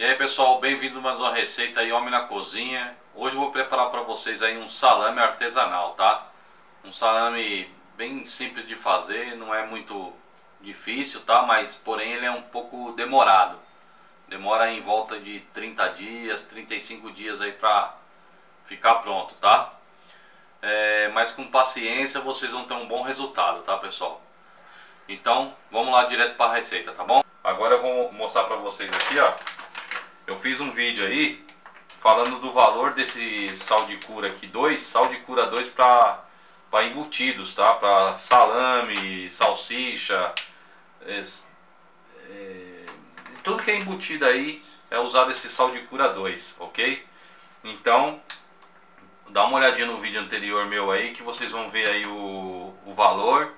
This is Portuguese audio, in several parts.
E aí pessoal, bem-vindo mais uma receita aí, Homem na Cozinha. Hoje eu vou preparar para vocês aí um salame artesanal, tá? Um salame bem simples de fazer, não é muito difícil, tá? Mas porém ele é um pouco demorado. Demora em volta de 30 dias, 35 dias aí para ficar pronto, tá? É, mas com paciência vocês vão ter um bom resultado, tá pessoal? Então vamos lá direto para a receita, tá bom? Agora eu vou mostrar para vocês aqui, ó. Eu fiz um vídeo aí falando do valor desse sal de cura aqui 2, sal de cura 2 para para embutidos, tá? Para salame, salsicha, é, é, tudo que é embutido aí é usado esse sal de cura 2, ok? Então, dá uma olhadinha no vídeo anterior meu aí que vocês vão ver aí o, o valor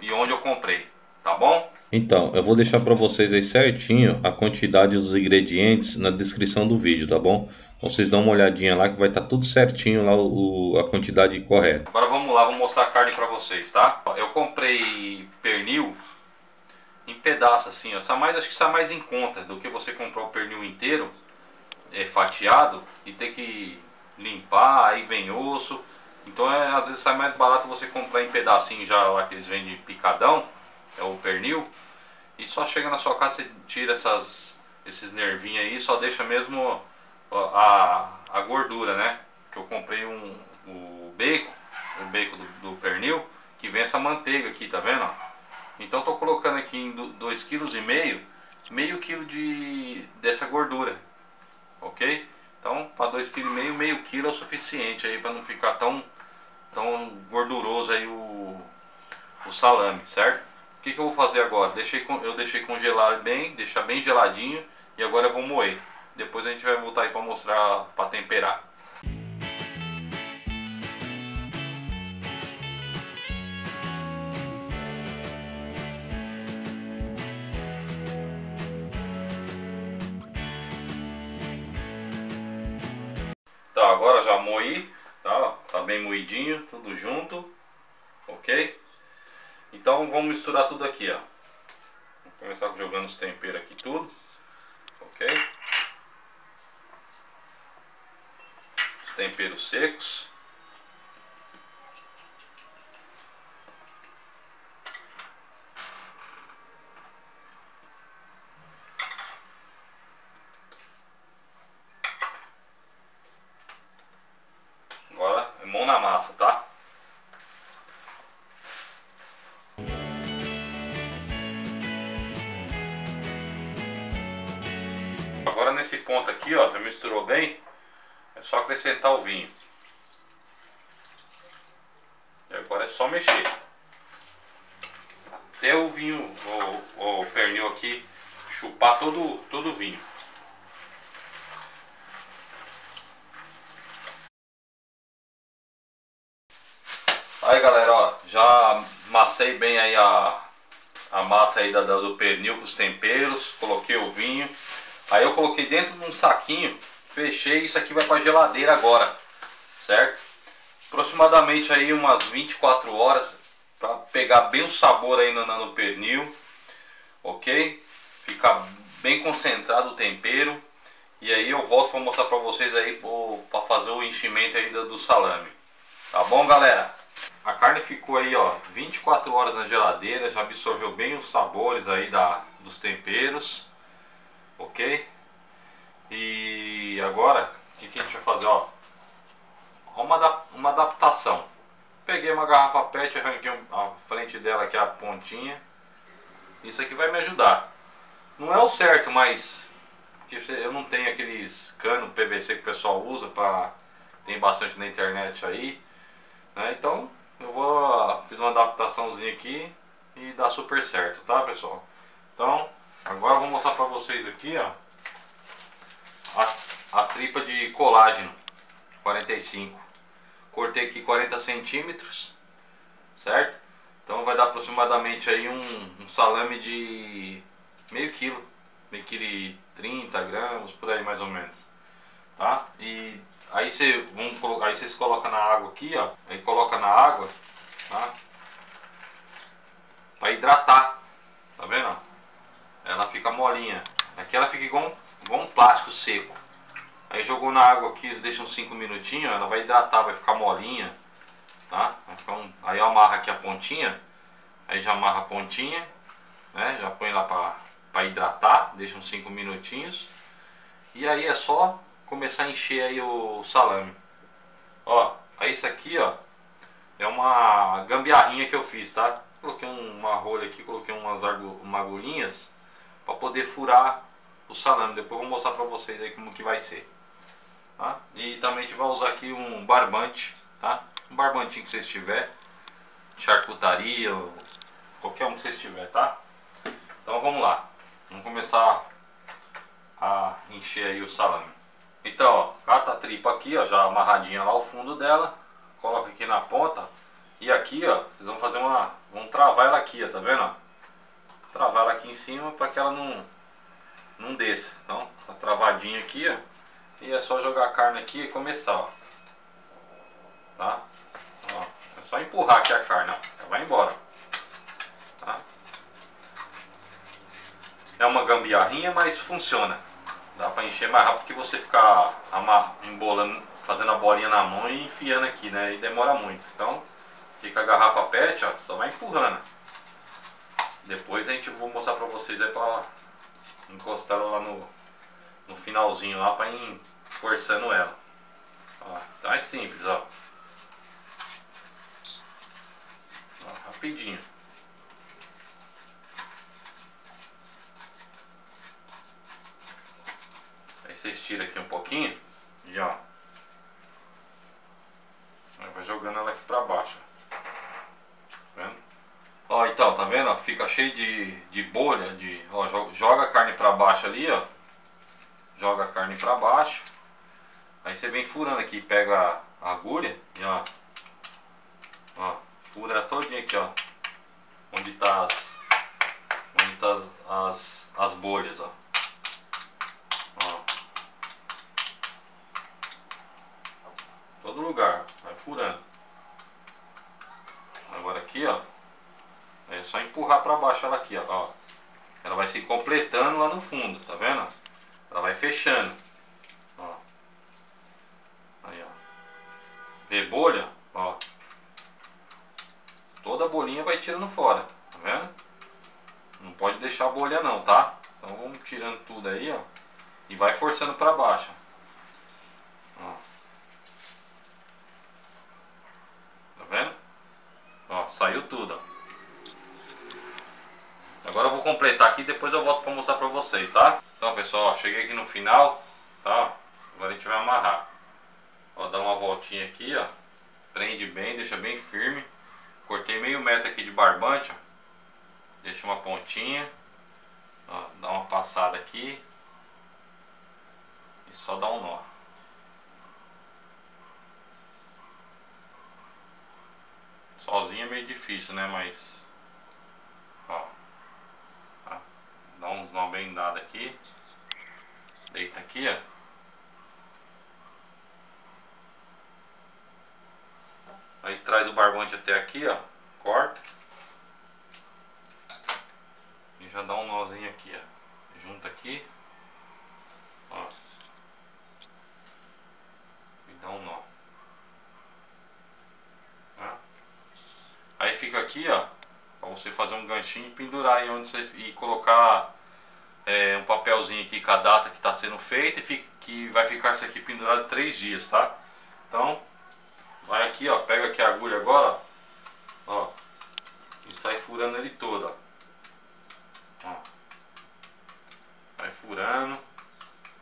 e onde eu comprei, tá bom? Então, eu vou deixar para vocês aí certinho a quantidade dos ingredientes na descrição do vídeo, tá bom? Então vocês dão uma olhadinha lá que vai estar tá tudo certinho lá o, a quantidade correta. Agora vamos lá, vou mostrar a carne para vocês, tá? Eu comprei pernil em pedaço assim, ó. Sai mais, acho que sai mais em conta do que você comprar o pernil inteiro é, fatiado e ter que limpar, aí vem osso. Então é, às vezes sai mais barato você comprar em pedacinho já lá que eles vendem picadão, é o pernil. E só chega na sua casa, você tira essas, esses nervinhos aí, só deixa mesmo a, a gordura, né? Que eu comprei um, o bacon, o bacon do, do pernil, que vem essa manteiga aqui, tá vendo? Então tô colocando aqui em 2,5 kg, meio quilo de, dessa gordura, ok? Então para 2,5 kg, meio quilo é o suficiente aí para não ficar tão, tão gorduroso aí o, o salame, certo? Que, que eu vou fazer agora? Deixei, eu deixei congelar bem, deixar bem geladinho e agora eu vou moer. Depois a gente vai voltar aí para mostrar, para temperar. Tá, agora já moí, tá? Tá bem moidinho, tudo junto, ok? Então vamos misturar tudo aqui, ó. Vou começar jogando os temperos aqui tudo, ok? Os temperos secos. Acrescentar o vinho. E agora é só mexer. Até o vinho, o, o pernil aqui, chupar todo, todo o vinho. Aí galera, ó, já amassei bem aí a, a massa aí da, do pernil com os temperos, coloquei o vinho. Aí eu coloquei dentro de um saquinho, fechei, isso aqui vai para geladeira agora, certo? Aproximadamente aí umas 24 horas para pegar bem o sabor aí no, no pernil, ok? Ficar bem concentrado o tempero. E aí eu volto para mostrar para vocês aí para fazer o enchimento aí do, do salame. Tá bom galera? A carne ficou aí, ó, 24 horas na geladeira, já absorveu bem os sabores aí da, dos temperos, ok? E agora, o que, que a gente vai fazer, ó? Uma, uma adaptação. Peguei uma garrafa PET, arranquei a frente dela aqui, a pontinha. Isso aqui vai me ajudar. Não é o certo, mas eu não tenho aqueles canos PVC que o pessoal usa, pra, tem bastante na internet aí. Né? Então eu vou fiz uma adaptaçãozinha aqui e dá super certo, tá pessoal? Então agora eu vou mostrar para vocês aqui ó a, a tripa de colágeno 45 cortei aqui 40 centímetros certo? Então vai dar aproximadamente aí um, um salame de meio quilo meio quilo e 30 gramas por aí mais ou menos tá? E Aí, você, aí vocês colocam na água aqui, ó. Aí coloca na água, tá? Pra hidratar. Tá vendo? Ela fica molinha. Aqui ela fica igual igual um plástico seco. Aí jogou na água aqui, deixa uns 5 minutinhos, ela vai hidratar, vai ficar molinha. Tá? Vai ficar um... Aí amarra aqui a pontinha, aí já amarra a pontinha, né? Já põe lá para hidratar, deixa uns 5 minutinhos. E aí é só começar a encher aí o salame. Ó, aí isso aqui, ó, é uma gambiarrinha que eu fiz, tá? Coloquei uma rolha aqui, coloquei umas uma agulhinhas para poder furar o salame. Depois vou mostrar para vocês aí como que vai ser. Tá? E também a gente vai usar aqui um barbante, tá? Um barbantinho que vocês tiver, charcutaria, qualquer um que vocês tiver, tá? Então vamos lá. Vamos começar a encher aí o salame. Então, ó, cata a tripa aqui, ó, já amarradinha lá o fundo dela. Coloca aqui na ponta. E aqui, ó, vocês vão fazer uma... Vão travar ela aqui, ó, tá vendo? Travar ela aqui em cima para que ela não, não desça. Então, tá travadinha aqui, ó. E é só jogar a carne aqui e começar, ó. Tá? Ó, é só empurrar aqui a carne, ó. vai embora. Tá? É uma gambiarrinha, mas funciona. Dá pra encher mais rápido que você ficar embolando, fazendo a bolinha na mão e enfiando aqui, né? E demora muito. Então, fica a garrafa pet, ó, só vai empurrando. Depois a gente vou mostrar pra vocês aí pra encostar lá no, no finalzinho lá pra ir forçando ela. Ó, então é simples, ó. ó rapidinho. vocês tiram aqui um pouquinho e ó. Vai jogando ela aqui pra baixo. Tá vendo? Ó, então, tá vendo? Fica cheio de, de bolha, de, ó, joga a carne pra baixo ali, ó. Joga a carne pra baixo. Aí você vem furando aqui, pega a agulha e ó. Ó, fura todinha aqui, ó. Onde tá as, onde tá as, as, as bolhas, ó. todo lugar, vai furando. Agora aqui, ó, é só empurrar para baixo ela aqui, ó. Ela vai se completando lá no fundo, tá vendo? Ela vai fechando. Ó. Aí, ó. Vê bolha? Ó. Toda a bolinha vai tirando fora, tá vendo? Não pode deixar bolha não, tá? Então vamos tirando tudo aí, ó. E vai forçando para baixo. saiu tudo. Ó. Agora eu vou completar aqui depois eu volto para mostrar para vocês, tá? Então pessoal, ó, cheguei aqui no final, tá? Agora a gente vai amarrar. Ó, dá uma voltinha aqui, ó. Prende bem, deixa bem firme. Cortei meio metro aqui de barbante, ó. Deixa uma pontinha. Ó, dá uma passada aqui. E só dá um nó. Sozinho é meio difícil, né? Mas. Ó. Dá uns nó bem dado aqui. Deita aqui, ó. Aí traz o barbante até aqui, ó. Corta. E já dá um nozinho aqui, ó. Junta aqui. Ó. E dá um nó. Aí fica aqui, ó, para você fazer um ganchinho e pendurar aí onde você e colocar é, um papelzinho aqui com a data que está sendo feita e que vai ficar isso aqui pendurado três dias, tá? Então, vai aqui, ó, pega aqui a agulha agora, ó, e sai furando ele todo, ó. ó. Vai furando.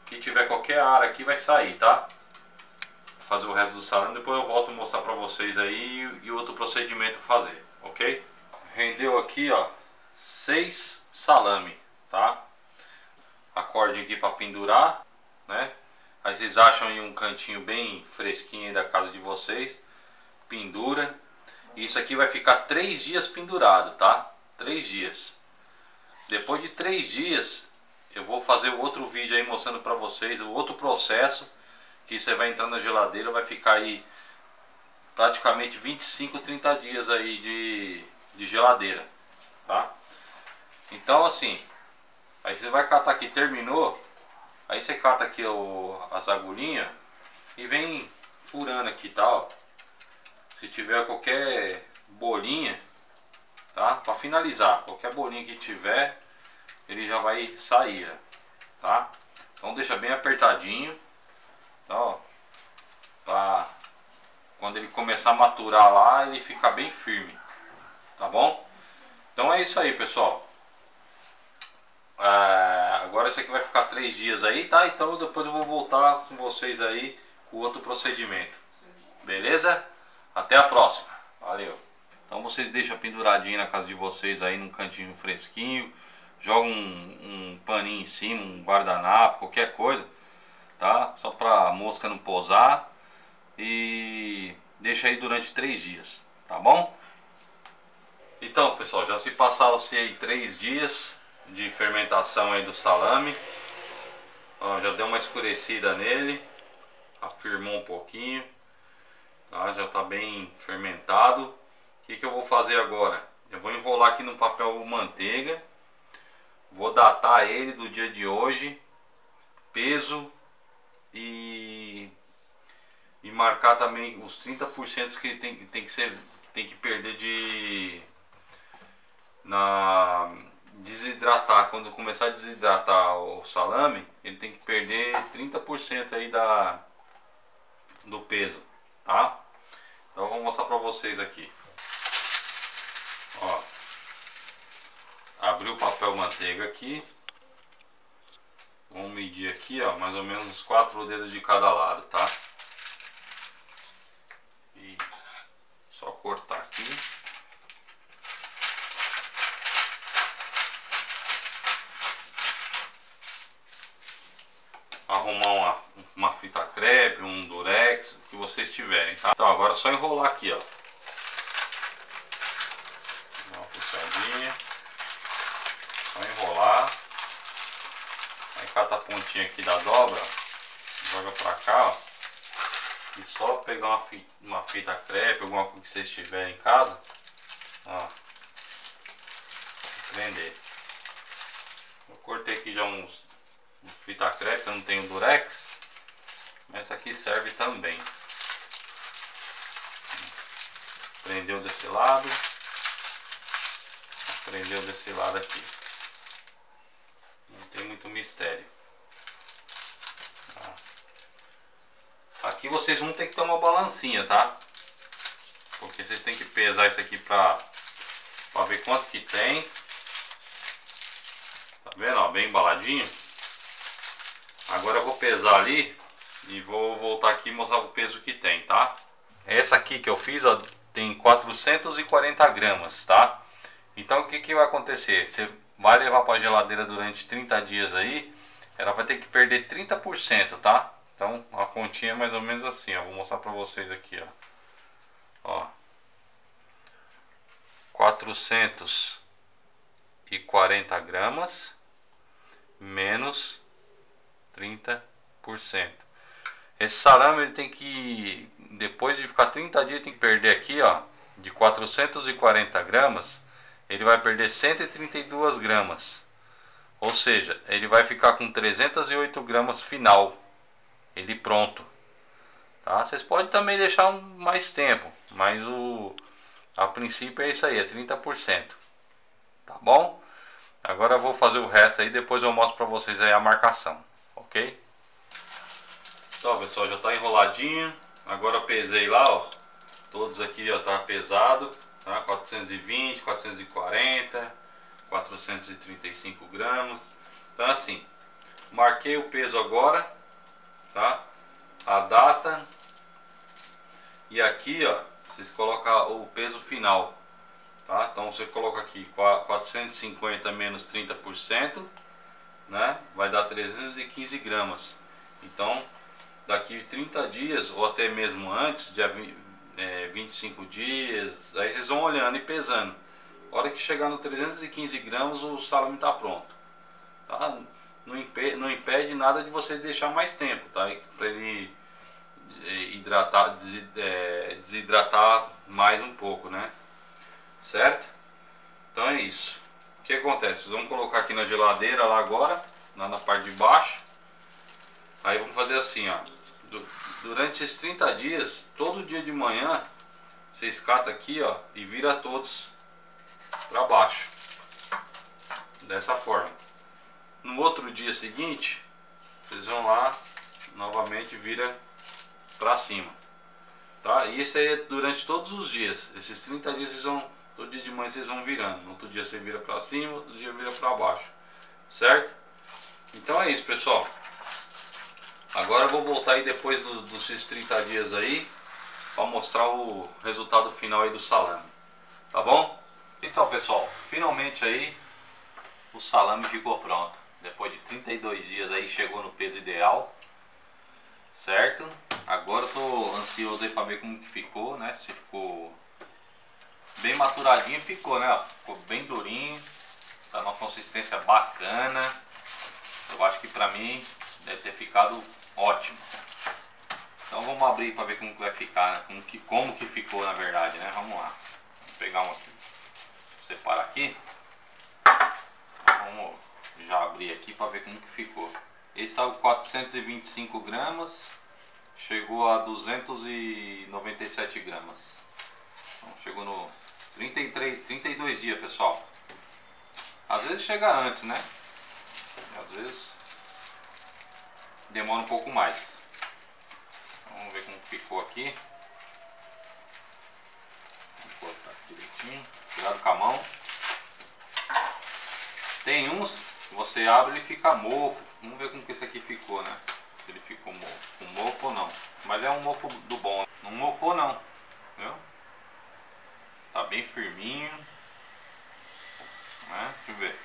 Se tiver qualquer área aqui vai sair, tá? fazer o resto do salame, depois eu volto mostrar para vocês aí e outro procedimento fazer, ok? Rendeu aqui, ó, seis salame, tá? A corda aqui para pendurar, né? Aí vocês acham aí um cantinho bem fresquinho da casa de vocês, pendura. Isso aqui vai ficar três dias pendurado, tá? Três dias. Depois de três dias, eu vou fazer outro vídeo aí mostrando para vocês o outro processo que você vai entrar na geladeira, vai ficar aí praticamente 25, 30 dias aí de, de geladeira, tá? Então assim, aí você vai catar aqui, terminou, Aí você cata aqui o, as agulhinhas e vem furando aqui. Tá, Se tiver qualquer bolinha, tá? Para finalizar, qualquer bolinha que tiver, ele já vai sair, tá? Então deixa bem apertadinho, tá, ó, pra quando ele começar a maturar lá, ele ficar bem firme, tá bom? Então é isso aí, pessoal. É, agora isso aqui vai ficar três dias aí, tá? Então depois eu vou voltar com vocês aí com outro procedimento. Beleza? Até a próxima. Valeu. Então vocês deixam penduradinho na casa de vocês aí num cantinho fresquinho. Joga um, um paninho em cima, um guardanapo, qualquer coisa. Tá? Só pra mosca não posar. E deixa aí durante três dias. Tá bom? Então pessoal, já se passaram-se aí três dias de fermentação aí do salame. Ó, já deu uma escurecida nele, afirmou um pouquinho, tá? já está bem fermentado. O que, que eu vou fazer agora? Eu vou enrolar aqui no papel manteiga, vou datar ele do dia de hoje, peso e, e marcar também os 30% que ele tem, tem que ser tem que perder de na desidratar, quando começar a desidratar o salame, ele tem que perder 30% aí da, do peso, tá? Então eu vou mostrar pra vocês aqui. Ó, abri o papel manteiga aqui. Vamos medir aqui, ó, mais ou menos uns 4 dedos de cada lado, tá? E só cortar aqui. arrumar uma, uma fita crepe, um durex, o que vocês tiverem, tá? Então agora é só enrolar aqui, ó. Uma puxadinha. Só enrolar. Aí cata a pontinha aqui da dobra, joga pra cá, ó. E só pegar uma fita, uma fita crepe, alguma coisa que vocês tiverem em casa, ó. Prender. Eu cortei aqui já uns fita crepe, eu não tenho durex. Mas aqui serve também. Prendeu desse lado. Prendeu desse lado aqui. Não tem muito mistério. Aqui vocês vão ter que ter uma balancinha, tá? Porque vocês têm que pesar isso aqui pra, pra ver quanto que tem. Tá vendo? Ó, bem embaladinho. Agora eu vou pesar ali e vou voltar aqui e mostrar o peso que tem, tá? Essa aqui que eu fiz, ó, tem 440 gramas, tá? Então o que, que vai acontecer? Você vai levar para a geladeira durante 30 dias aí, ela vai ter que perder 30%, tá? Então a continha é mais ou menos assim, ó. Vou mostrar para vocês aqui, ó. Ó. 440 gramas menos 30%. Esse salame ele tem que, depois de ficar 30 dias, tem que perder aqui, ó, de 440 gramas, ele vai perder 132 gramas. Ou seja, ele vai ficar com 308 gramas final, ele pronto. Tá? Vocês podem também deixar um, mais tempo, mas o a princípio é isso aí, é 30%. Tá bom? Agora eu vou fazer o resto aí, depois eu mostro para vocês aí a marcação ok? Então pessoal, já está enroladinho. Agora pesei lá, ó. Todos aqui já tá pesado, tá? 420, 440, 435 gramas. Então assim, marquei o peso agora, tá? A data e aqui, ó, vocês colocam o peso final, tá? Então você coloca aqui 450 menos 30% né, vai dar 315 gramas. Então, daqui 30 dias ou até mesmo antes, dia é, 25 dias, aí vocês vão olhando e pesando. A hora que chegar no 315 gramas, o salame está pronto. Tá? Não, impede, não impede nada de você deixar mais tempo, tá? Para ele é, hidratar, é, desidratar mais um pouco, né? Certo? Então é isso. O que acontece? Vocês vão colocar aqui na geladeira lá agora, lá na parte de baixo. Aí vamos fazer assim, ó. Durante esses 30 dias, todo dia de manhã, vocês catam aqui, ó, e vira todos para baixo. Dessa forma. No outro dia seguinte, vocês vão lá, novamente vira para cima. Tá? E isso aí é durante todos os dias. Esses 30 dias vocês vão, todo dia de manhã vocês vão virando. No outro dia você vira para cima, outro dia vira para baixo. Certo? Então é isso, pessoal. Agora eu vou voltar aí depois do, desses 30 dias aí para mostrar o resultado final aí do salame. Tá bom? Então, pessoal, finalmente aí o salame ficou pronto. Depois de 32 dias aí chegou no peso ideal. Certo? Agora eu tô ansioso aí para ver como que ficou, né? Se ficou bem maturadinho, ficou, né? Ficou bem durinho. Tá numa consistência bacana. Eu acho que pra mim deve ter ficado ótimo. Então vamos abrir para ver como que vai ficar, né? como, que, como que ficou na verdade, né? Vamos lá. Vou pegar um aqui, separar aqui. Vamos já abrir aqui para ver como que ficou. Esse estava 425 gramas, chegou a 297 gramas. Então chegou no 33, 32 dias, pessoal. Às vezes chega antes, né? Às vezes demora um pouco mais. Vamos ver como ficou aqui. Vamos cortar direitinho. Cuidado com a mão. Tem uns você abre e fica mofo. Vamos ver como que esse aqui ficou, né? Se ele ficou mofo. Um mofo ou não. Mas é um mofo do bom. Não mofou não. Viu? Tá bem firminho. Né? Deixa eu ver.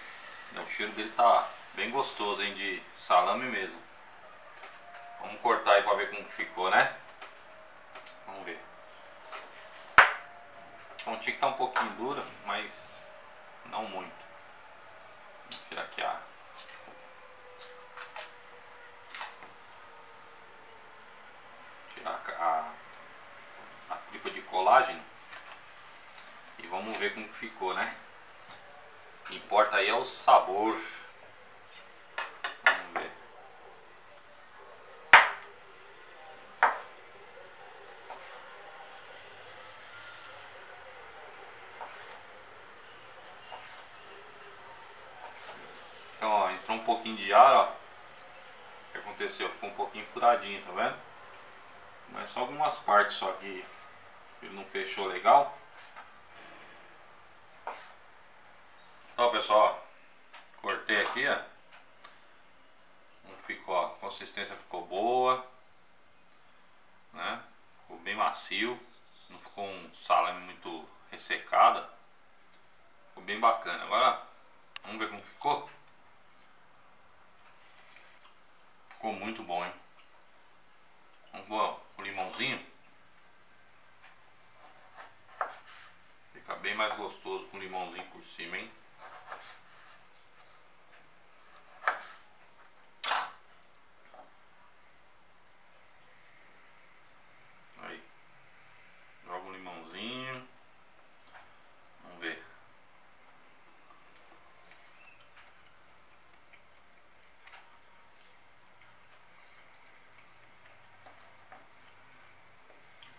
O cheiro dele tá bem gostoso, hein? De salame mesmo. Vamos cortar aí para ver como que ficou, né? Vamos ver. A pontinha tá um pouquinho dura, mas não muito. Vou tirar aqui a... Tirar a, a, tripa de colágeno. E vamos ver como que ficou, né? Importa aí é o sabor. Então, ó, entrou um pouquinho de ar, ó. O que aconteceu? Ficou um pouquinho furadinho, tá vendo? Mas só algumas partes só que ele não fechou legal. Então, pessoal, cortei aqui, ó. Não ficou, a consistência ficou boa, né? Ficou bem macio, não ficou um salame muito ressecado. Ficou bem bacana. Agora, vamos ver como ficou. Ficou muito bom, hein? Vamos o limãozinho. Fica bem mais gostoso com limãozinho por cima, hein? Aí. Joga um limãozinho. Vamos ver.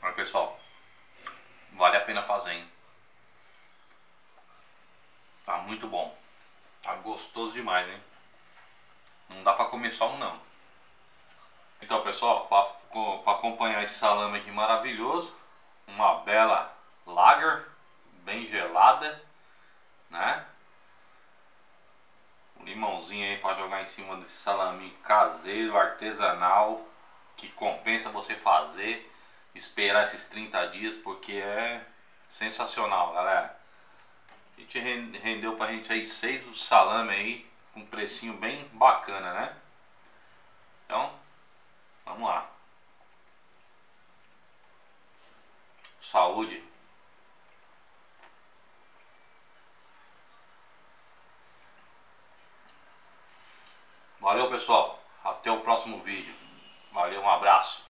Olha pessoal, vale a pena fazer, hein? Tá muito bom. Tá gostoso demais, hein? Não dá pra comer só um não. Então pessoal, para acompanhar esse salame aqui maravilhoso, uma bela lager, bem gelada, né? Um limãozinho aí para jogar em cima desse salame caseiro, artesanal, que compensa você fazer esperar esses 30 dias porque é sensacional, galera. A gente rendeu pra gente aí seis do salame aí, com um precinho bem bacana, né? Então, vamos lá. Saúde. Valeu, pessoal. Até o próximo vídeo. Valeu, um abraço.